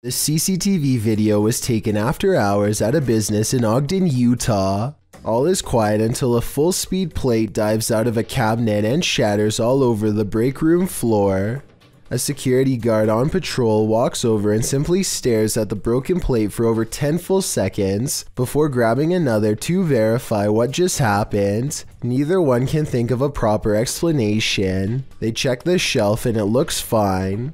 The CCTV video was taken after hours at a business in Ogden, Utah. All is quiet until a full speed plate dives out of a cabinet and shatters all over the break room floor. A security guard on patrol walks over and simply stares at the broken plate for over 10 full seconds before grabbing another to verify what just happened. Neither one can think of a proper explanation. They check the shelf and it looks fine.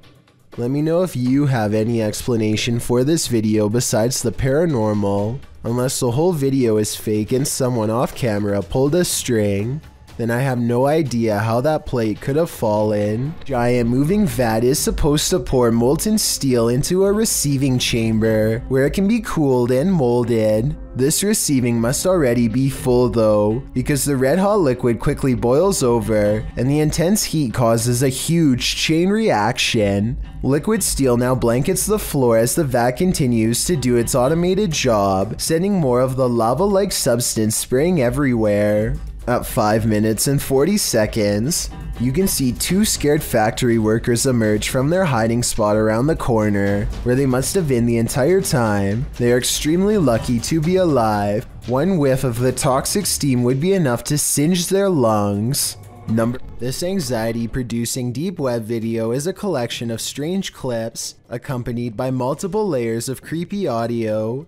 Let me know if you have any explanation for this video besides the paranormal, unless the whole video is fake and someone off camera pulled a string then I have no idea how that plate could have fallen. Giant moving vat is supposed to pour molten steel into a receiving chamber, where it can be cooled and molded. This receiving must already be full though, because the red hot liquid quickly boils over, and the intense heat causes a huge chain reaction. Liquid steel now blankets the floor as the vat continues to do its automated job, sending more of the lava-like substance spraying everywhere. At 5 minutes and 40 seconds, you can see two scared factory workers emerge from their hiding spot around the corner, where they must have been the entire time. They are extremely lucky to be alive. One whiff of the toxic steam would be enough to singe their lungs. Number This anxiety producing deep web video is a collection of strange clips accompanied by multiple layers of creepy audio.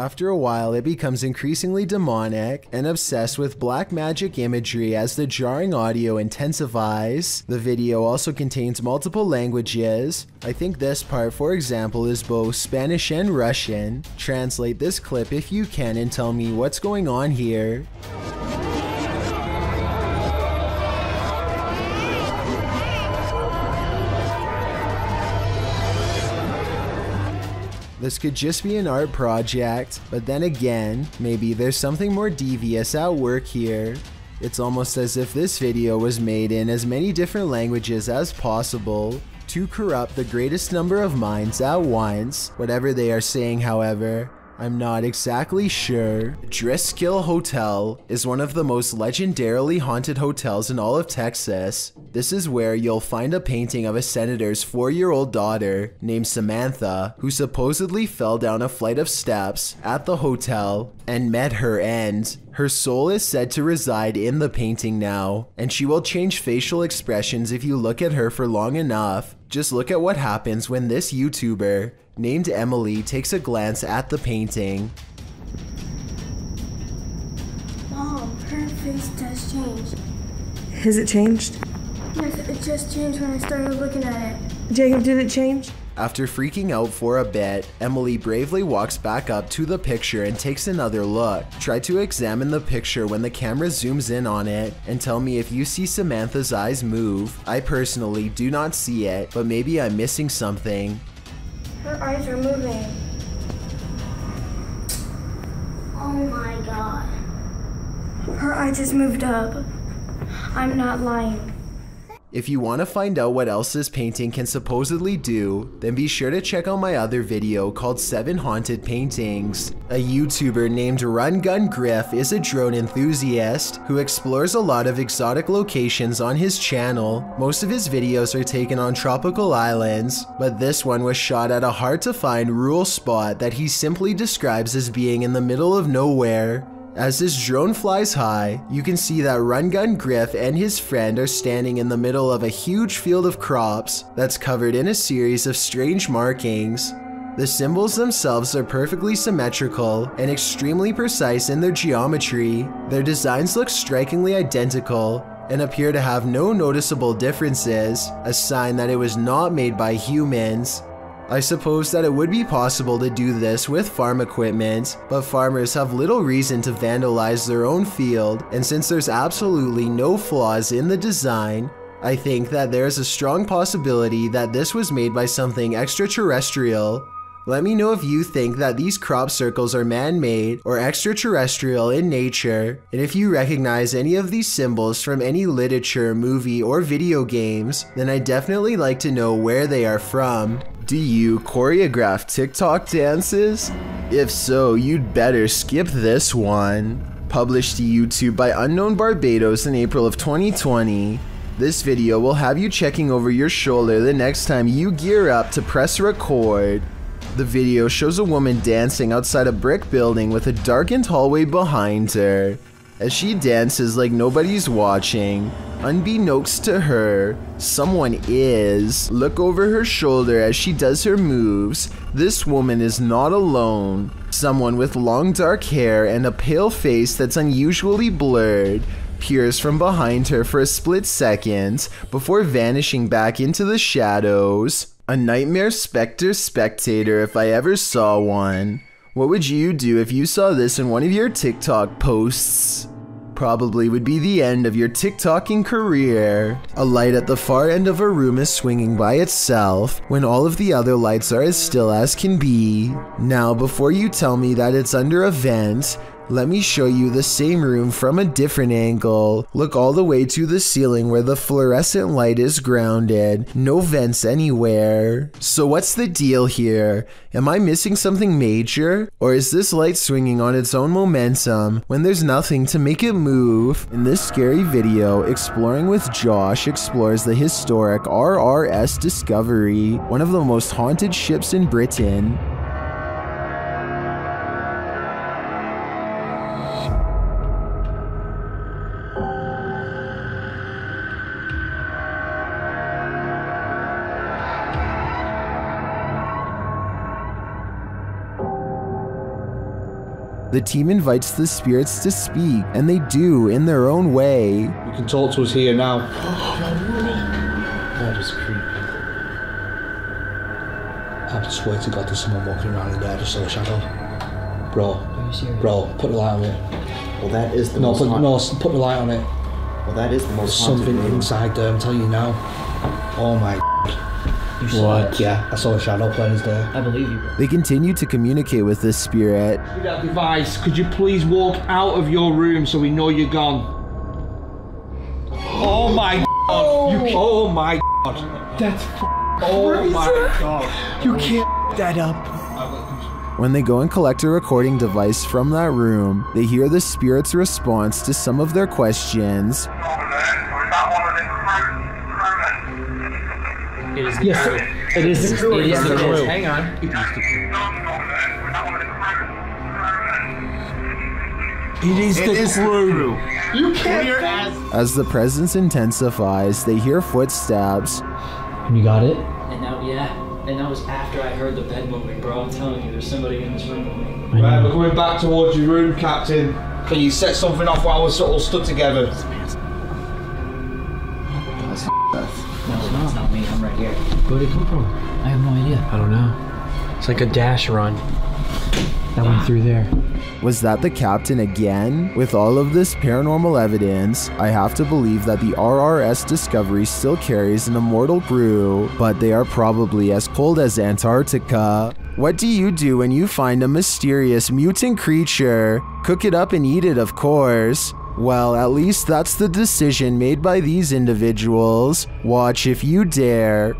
After a while, it becomes increasingly demonic and obsessed with black magic imagery as the jarring audio intensifies. The video also contains multiple languages. I think this part, for example, is both Spanish and Russian. Translate this clip if you can and tell me what's going on here. This could just be an art project, but then again, maybe there's something more devious at work here. It's almost as if this video was made in as many different languages as possible to corrupt the greatest number of minds at once. Whatever they are saying, however, I'm not exactly sure. Driskill Hotel is one of the most legendarily haunted hotels in all of Texas. This is where you'll find a painting of a senator's four-year-old daughter named Samantha, who supposedly fell down a flight of steps at the hotel and met her end. Her soul is said to reside in the painting now, and she will change facial expressions if you look at her for long enough. Just look at what happens when this YouTuber named Emily takes a glance at the painting. Mom, her face does change. Has it changed? Yes, it just changed when I started looking at it. Jacob, did it change? After freaking out for a bit, Emily bravely walks back up to the picture and takes another look. Try to examine the picture when the camera zooms in on it and tell me if you see Samantha's eyes move. I personally do not see it, but maybe I'm missing something. Her eyes are moving. Oh my god. Her eye just moved up. I'm not lying. If you want to find out what else this painting can supposedly do, then be sure to check out my other video called 7 Haunted Paintings. A YouTuber named Run Gun Griff is a drone enthusiast who explores a lot of exotic locations on his channel. Most of his videos are taken on tropical islands, but this one was shot at a hard to find rural spot that he simply describes as being in the middle of nowhere. As this drone flies high, you can see that Run Gun Griff and his friend are standing in the middle of a huge field of crops that's covered in a series of strange markings. The symbols themselves are perfectly symmetrical and extremely precise in their geometry. Their designs look strikingly identical and appear to have no noticeable differences, a sign that it was not made by humans. I suppose that it would be possible to do this with farm equipment, but farmers have little reason to vandalize their own field, and since there's absolutely no flaws in the design, I think that there's a strong possibility that this was made by something extraterrestrial. Let me know if you think that these crop circles are man-made or extraterrestrial in nature, and if you recognize any of these symbols from any literature, movie, or video games, then I'd definitely like to know where they are from. Do you choreograph TikTok dances? If so, you'd better skip this one. Published to YouTube by Unknown Barbados in April of 2020, this video will have you checking over your shoulder the next time you gear up to press record. The video shows a woman dancing outside a brick building with a darkened hallway behind her. As she dances like nobody's watching, unbeknownst to her, someone is. Look over her shoulder as she does her moves. This woman is not alone. Someone with long dark hair and a pale face that's unusually blurred peers from behind her for a split second before vanishing back into the shadows. A nightmare specter spectator if I ever saw one. What would you do if you saw this in one of your TikTok posts? Probably would be the end of your TikToking career. A light at the far end of a room is swinging by itself when all of the other lights are as still as can be. Now, before you tell me that it's under a vent, let me show you the same room from a different angle. Look all the way to the ceiling where the fluorescent light is grounded. No vents anywhere. So what's the deal here? Am I missing something major? Or is this light swinging on its own momentum when there's nothing to make it move? In this scary video, Exploring with Josh explores the historic RRS Discovery, one of the most haunted ships in Britain. The team invites the spirits to speak, and they do in their own way. You can talk to us here now. That is creepy. I swear to God, there's someone walking around in there. I just saw a shadow. Bro, Are you serious? bro, put the light on it. Well, that is the No, most. put, haunt- no, put the light on it. Well, that is the most. There's something room. inside there. I'm telling you now. Oh my. You saw it. Yeah, I saw a shadow playing there. I believe you, bro. They continue to communicate with this spirit. With that device, could you please walk out of your room so we know you're gone? Oh my god! You, oh my god! That's Oh my god! You can't that up. When they go and collect a recording device from that room, they hear the spirit's response to some of their questions. It is the yes, crew. It is the crew. It is the crew. Hang on. It is the crew. As the presence intensifies, they hear footsteps. You got it? And now, yeah. And that was after I heard the bed moving, bro. I'm telling you, there's somebody in this room with me. Right, we're coming back towards your room, Captain. Can you set something off while we're sort of stood together? Here. Where did it come from? I have no idea. I don't know. It's like a dash run that went through there. Was that the captain again? With all of this paranormal evidence, I have to believe that the RRS Discovery still carries an immortal crew, but they are probably as cold as Antarctica. What do you do when you find a mysterious mutant creature? Cook it up and eat it, of course. Well, at least that's the decision made by these individuals. Watch if you dare.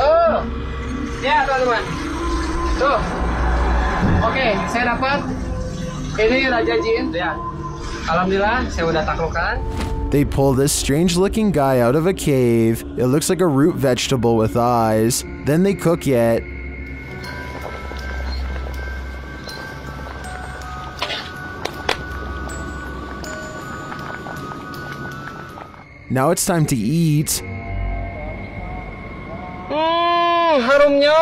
Oh, ya teman-teman. Tuh, oh. oke, saya dapat ini Raja Jin. Ya, alhamdulillah saya udah taklukkan. They pull this strange looking guy out of a cave. It looks like a root vegetable with eyes. Then they cook it. Now it's time to eat. Hmm, harumnya.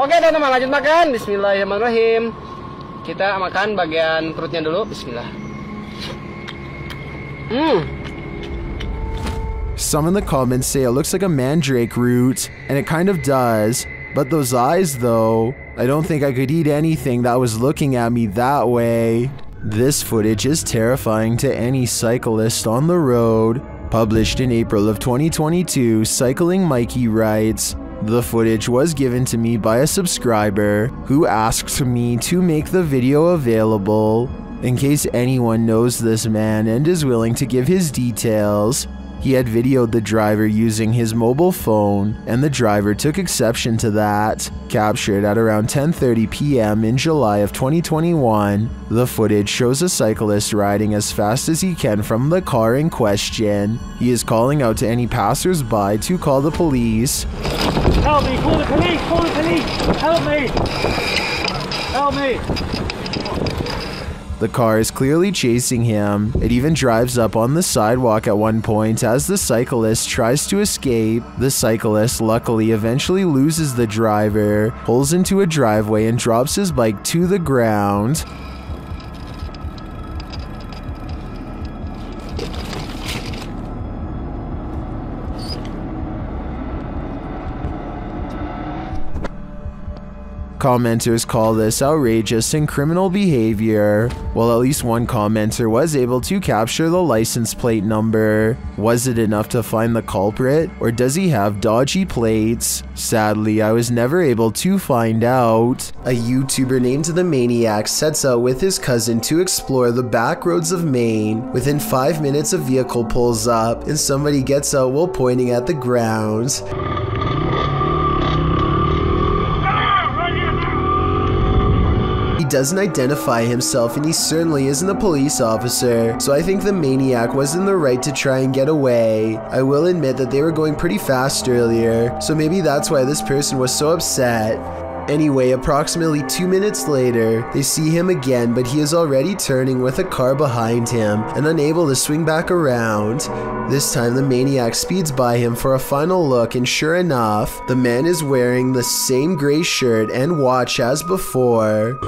Oke teman-teman, lanjut makan. Bismillahirrahmanirrahim. Kita makan bagian perutnya dulu. Bismillah. Hmm, Some in the comments say it looks like a mandrake root, and it kind of does. But those eyes, though, I don't think I could eat anything that was looking at me that way. This footage is terrifying to any cyclist on the road. Published in April of 2022, Cycling Mikey writes, The footage was given to me by a subscriber who asked me to make the video available. In case anyone knows this man and is willing to give his details, He had videoed the driver using his mobile phone, and the driver took exception to that. Captured at around 10:30 p.m. in July of 2021, the footage shows a cyclist riding as fast as he can from the car in question. He is calling out to any passersby to call the police. Help me! Call the police! Call the police! Help me! Help me! The car is clearly chasing him. It even drives up on the sidewalk at one point as the cyclist tries to escape. The cyclist luckily eventually loses the driver, pulls into a driveway, and drops his bike to the ground. Commenters call this outrageous and criminal behavior, while at least one commenter was able to capture the license plate number. Was it enough to find the culprit, or does he have dodgy plates? Sadly, I was never able to find out. A YouTuber named The Maniac sets out with his cousin to explore the back roads of Maine. Within five minutes, a vehicle pulls up, and somebody gets out while pointing at the ground. Doesn't identify himself and he certainly isn't a police officer, so I think the maniac was in the right to try and get away. I will admit that they were going pretty fast earlier, so maybe that's why this person was so upset. Anyway, approximately two minutes later, they see him again, but he is already turning with a car behind him and unable to swing back around. This time, the maniac speeds by him for a final look, and sure enough, the man is wearing the same gray shirt and watch as before.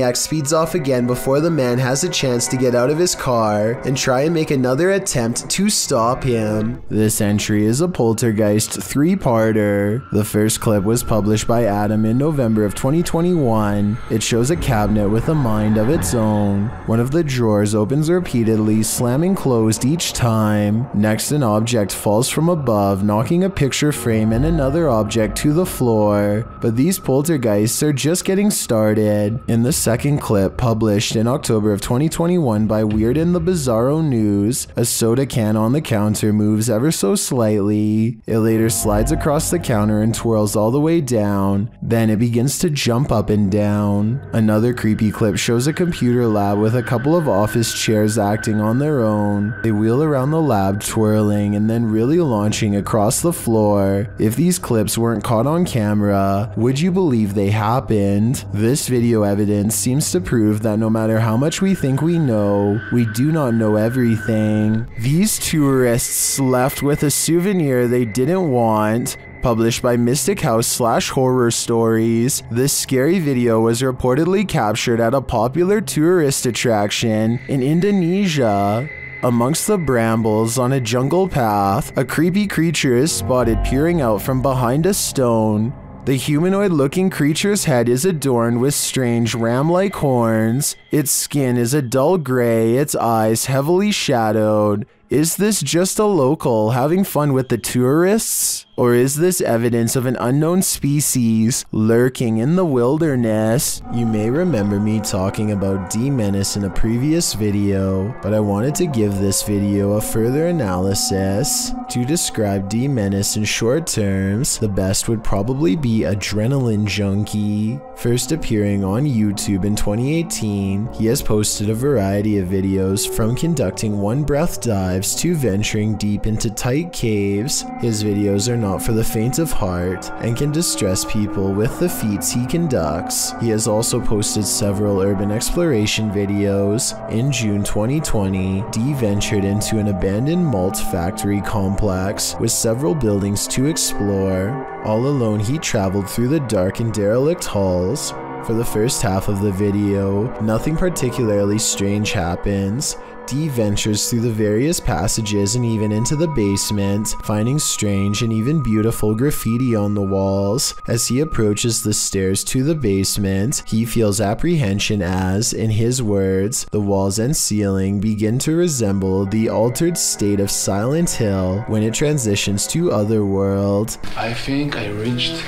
Maniac speeds off again before the man has a chance to get out of his car and try and make another attempt to stop him. This entry is a poltergeist three-parter. The first clip was published by Adam in November of 2021. It shows a cabinet with a mind of its own. One of the drawers opens repeatedly, slamming closed each time. Next, an object falls from above, knocking a picture frame and another object to the floor. But these poltergeists are just getting started. In the second clip, published in October of 2021 by Weird and the Bizarro News, a soda can on the counter moves ever so slightly. It later slides across the counter and twirls all the way down. Then it begins to jump up and down. Another creepy clip shows a computer lab with a couple of office chairs acting on their own. They wheel around the lab, twirling and then really launching across the floor. If these clips weren't caught on camera, would you believe they happened? This video evidence seems to prove that no matter how much we think we know, we do not know everything. These tourists left with a souvenir they didn't want, Published by Mystic House slash Horror Stories, this scary video was reportedly captured at a popular tourist attraction in Indonesia. Amongst the brambles on a jungle path, a creepy creature is spotted peering out from behind a stone. The humanoid looking creature's head is adorned with strange ram like horns. Its skin is a dull gray, its eyes heavily shadowed. Is this just a local having fun with the tourists? Or is this evidence of an unknown species lurking in the wilderness? You may remember me talking about D-Menace in a previous video, but I wanted to give this video a further analysis. To describe D-Menace in short terms, the best would probably be Adrenaline Junkie. First appearing on YouTube in 2018, he has posted a variety of videos from conducting one breath to venturing deep into tight caves. His videos are not for the faint of heart and can distress people with the feats he conducts. He has also posted several urban exploration videos. In June 2020, D ventured into an abandoned malt factory complex with several buildings to explore. All alone, he traveled through the dark and derelict halls. For the first half of the video, nothing particularly strange happens. Dee ventures through the various passages and even into the basement, finding strange and even beautiful graffiti on the walls. As he approaches the stairs to the basement, he feels apprehension as, in his words, the walls and ceiling begin to resemble the altered state of Silent Hill when it transitions to Otherworld. I think I reached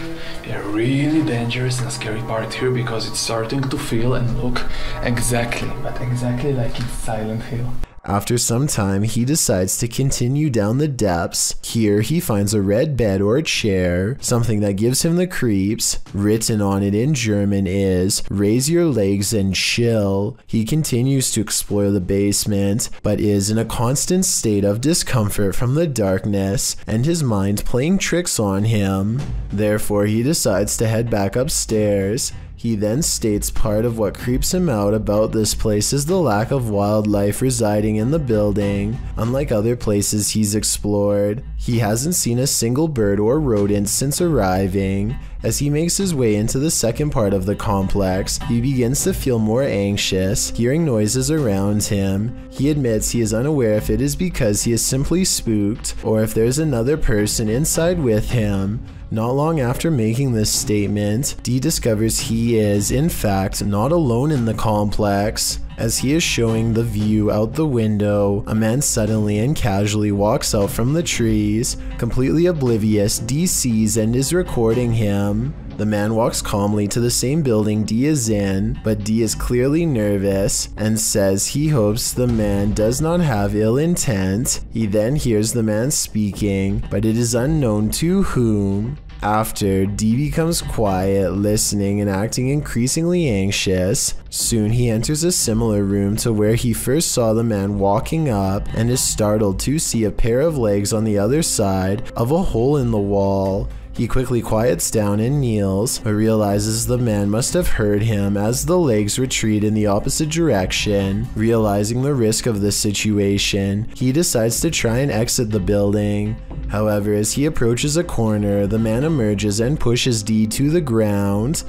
a really dangerous and scary part here because it's starting to feel and look exactly, but exactly like in Silent Hill. After some time, he decides to continue down the depths. Here, he finds a red bed or chair, something that gives him the creeps. Written on it in German is, Raise your legs and chill. He continues to explore the basement, but is in a constant state of discomfort from the darkness and his mind playing tricks on him. Therefore, he decides to head back upstairs. He then states part of what creeps him out about this place is the lack of wildlife residing in the building. Unlike other places he's explored, he hasn't seen a single bird or rodent since arriving. As he makes his way into the second part of the complex, he begins to feel more anxious, hearing noises around him. He admits he is unaware if it is because he is simply spooked or if there's another person inside with him. Not long after making this statement, Dee discovers he is, in fact, not alone in the complex. As he is showing the view out the window, a man suddenly and casually walks out from the trees. Completely oblivious, D sees and is recording him. The man walks calmly to the same building D is in, but D is clearly nervous and says he hopes the man does not have ill intent. He then hears the man speaking, but it is unknown to whom. After, Dee becomes quiet, listening and acting increasingly anxious. Soon he enters a similar room to where he first saw the man walking up and is startled to see a pair of legs on the other side of a hole in the wall. He quickly quiets down and kneels, but realizes the man must have heard him as the legs retreat in the opposite direction. Realizing the risk of this situation, he decides to try and exit the building. However, as he approaches a corner, the man emerges and pushes Dee to the ground.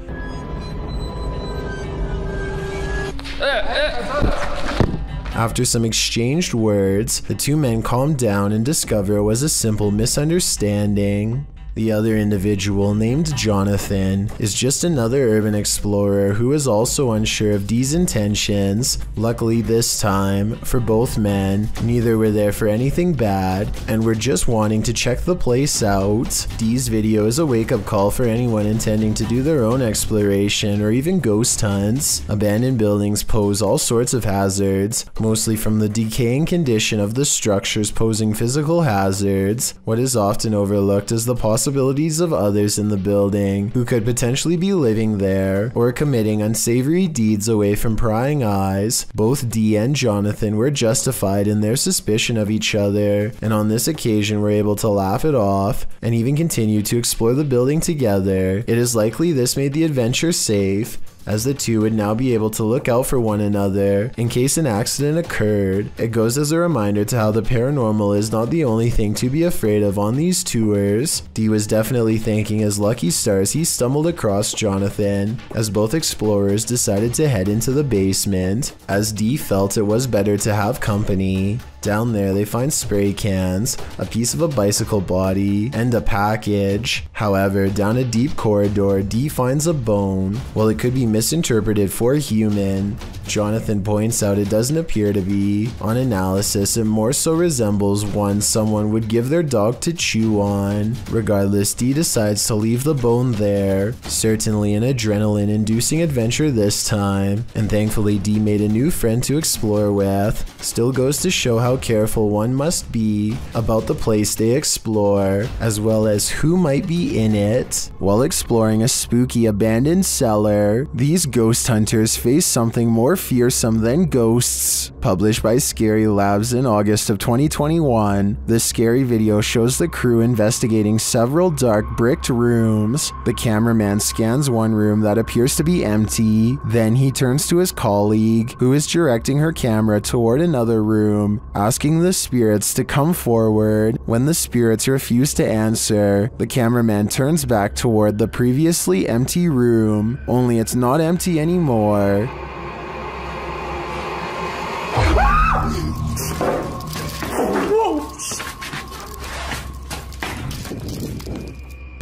After some exchanged words, the two men calm down and discover it was a simple misunderstanding. The other individual, named Jonathan, is just another urban explorer who is also unsure of Dee's intentions. Luckily, this time, for both men, neither were there for anything bad and were just wanting to check the place out. Dee's video is a wake up call for anyone intending to do their own exploration or even ghost hunts. Abandoned buildings pose all sorts of hazards, mostly from the decaying condition of the structures posing physical hazards. What is often overlooked is the possibility possibilities of others in the building who could potentially be living there or committing unsavory deeds away from prying eyes. Both Dee and Jonathan were justified in their suspicion of each other, and on this occasion were able to laugh it off and even continue to explore the building together. It is likely this made the adventure safe, as the two would now be able to look out for one another in case an accident occurred. It goes as a reminder to how the paranormal is not the only thing to be afraid of on these tours. Dee was definitely thanking his lucky stars he stumbled across Jonathan, as both explorers decided to head into the basement, as Dee felt it was better to have company. Down there, they find spray cans, a piece of a bicycle body, and a package. However, down a deep corridor, Dee finds a bone. While it could be misinterpreted for human, Jonathan points out it doesn't appear to be. On analysis, and more so resembles one someone would give their dog to chew on. Regardless, Dee decides to leave the bone there. Certainly an adrenaline inducing adventure this time, and thankfully Dee made a new friend to explore with. Still goes to show how careful one must be about the place they explore, as well as who might be in it. While exploring a spooky abandoned cellar, these ghost hunters face something more fearsome than ghosts. Published by Scary Labs in August of 2021, this scary video shows the crew investigating several dark bricked rooms. The cameraman scans one room that appears to be empty, then he turns to his colleague, who is directing her camera toward another room, asking the spirits to come forward. When the spirits refuse to answer, the cameraman turns back toward the previously empty room, only it's not empty anymore.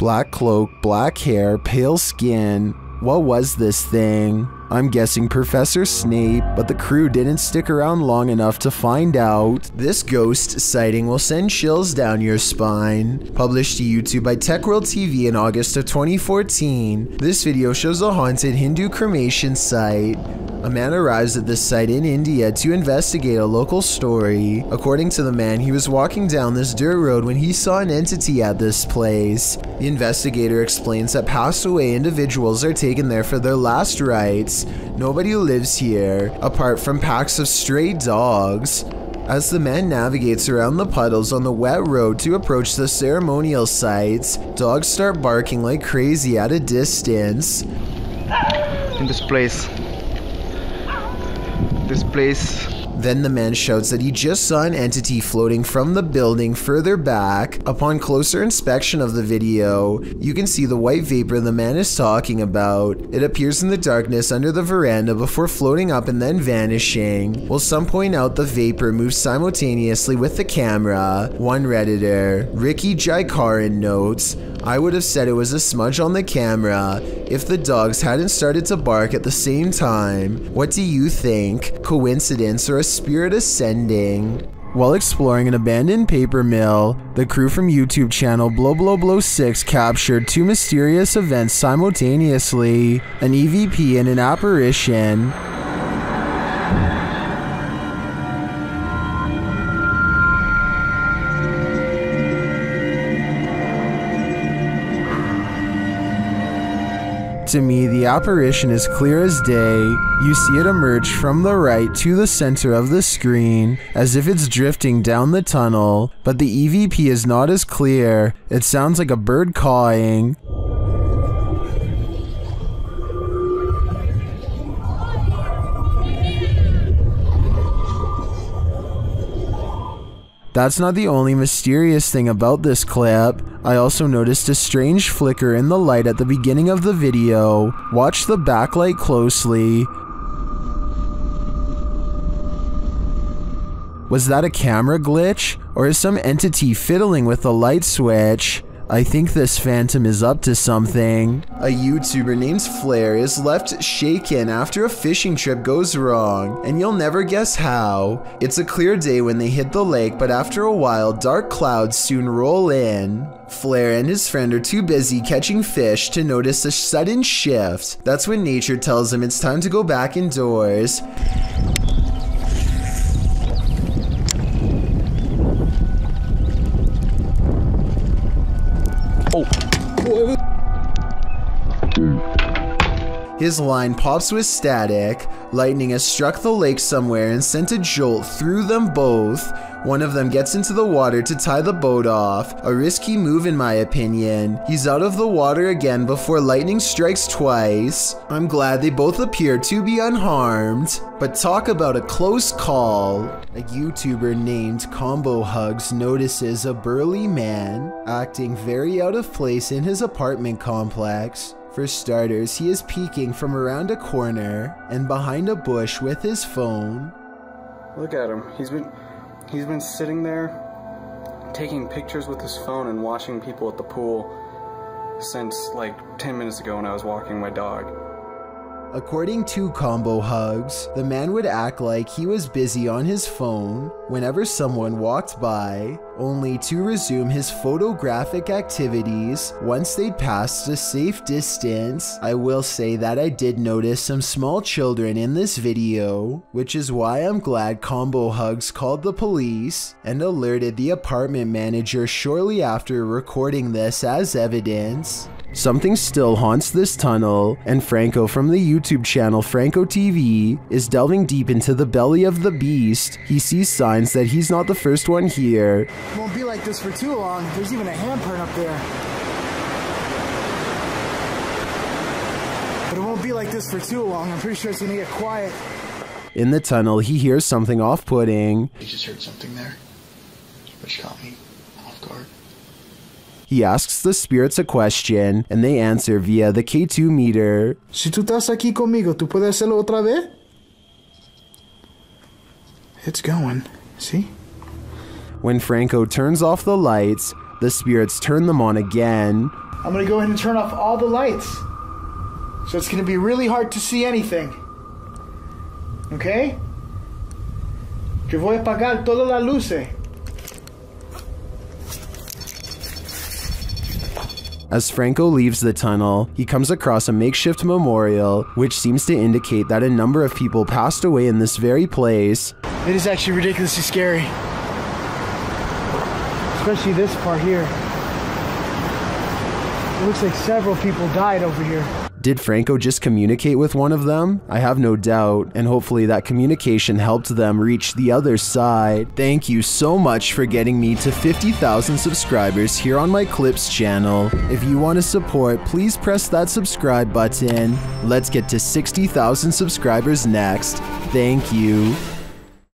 Black cloak, black hair, pale skin. What was this thing? I'm guessing Professor Snape, but the crew didn't stick around long enough to find out. This ghost sighting will send chills down your spine. Published to YouTube by TechWorld TV in August of 2014, this video shows a haunted Hindu cremation site. A man arrives at this site in India to investigate a local story. According to the man, he was walking down this dirt road when he saw an entity at this place. The investigator explains that passed away individuals are taken there for their last rites. Nobody lives here, apart from packs of stray dogs. As the man navigates around the puddles on the wet road to approach the ceremonial sites, dogs start barking like crazy at a distance. In this place, this place Then the man shouts that he just saw an entity floating from the building further back. Upon closer inspection of the video, you can see the white vapor the man is talking about. It appears in the darkness under the veranda before floating up and then vanishing. While some point out the vapor moves simultaneously with the camera, one redditor, Ricky Jaikaran notes, I would have said it was a smudge on the camera if the dogs hadn't started to bark at the same time. What do you think? Coincidence or a spirit ascending? While exploring an abandoned paper mill, the crew from YouTube channel Blow Blow Blow 6 captured two mysterious events simultaneously an EVP and an apparition. To me, the apparition is clear as day. You see it emerge from the right to the center of the screen, as if it's drifting down the tunnel, but the EVP is not as clear. It sounds like a bird cawing. That's not the only mysterious thing about this clip. I also noticed a strange flicker in the light at the beginning of the video. Watch the backlight closely. Was that a camera glitch? Or is some entity fiddling with the light switch? I think this phantom is up to something. A YouTuber named Flair is left shaken after a fishing trip goes wrong, and you'll never guess how. It's a clear day when they hit the lake, but after a while, dark clouds soon roll in. Flair and his friend are too busy catching fish to notice a sudden shift. That's when nature tells him it's time to go back indoors. His line pops with static. Lightning has struck the lake somewhere and sent a jolt through them both. One of them gets into the water to tie the boat off. A risky move, in my opinion. He's out of the water again before lightning strikes twice. I'm glad they both appear to be unharmed. But talk about a close call. A YouTuber named Combo Hugs notices a burly man acting very out of place in his apartment complex. For starters, he is peeking from around a corner and behind a bush with his phone. Look at him. He's been he's been sitting there taking pictures with his phone and watching people at the pool since like 10 minutes ago when I was walking my dog. According to Combo Hugs, the man would act like he was busy on his phone whenever someone walked by, only to resume his photographic activities once they'd passed a safe distance. I will say that I did notice some small children in this video, which is why I'm glad Combo Hugs called the police and alerted the apartment manager shortly after recording this as evidence. Something still haunts this tunnel, and Franco from the YouTube channel Franco TV is delving deep into the belly of the beast. He sees signs that he's not the first one here. It won't be like this for too long. There's even a handprint up there. But it won't be like this for too long. I'm pretty sure it's gonna get quiet. In the tunnel, he hears something off putting. I just heard something there, which caught me off guard. He asks the spirits a question, and they answer via the K2 meter. Si tú estás aquí conmigo, ¿tú puedes hacerlo otra vez? It's going. See? When Franco turns off the lights, the spirits turn them on again. I'm gonna go ahead and turn off all the lights. So it's gonna be really hard to see anything. Okay? Yo voy a apagar todas las luces. As Franco leaves the tunnel, he comes across a makeshift memorial, which seems to indicate that a number of people passed away in this very place. It is actually ridiculously scary. Especially this part here. It looks like several people died over here. Did Franco just communicate with one of them? I have no doubt, and hopefully that communication helped them reach the other side. Thank you so much for getting me to 50,000 subscribers here on my Clips channel. If you want to support, please press that subscribe button. Let's get to 60,000 subscribers next. Thank you.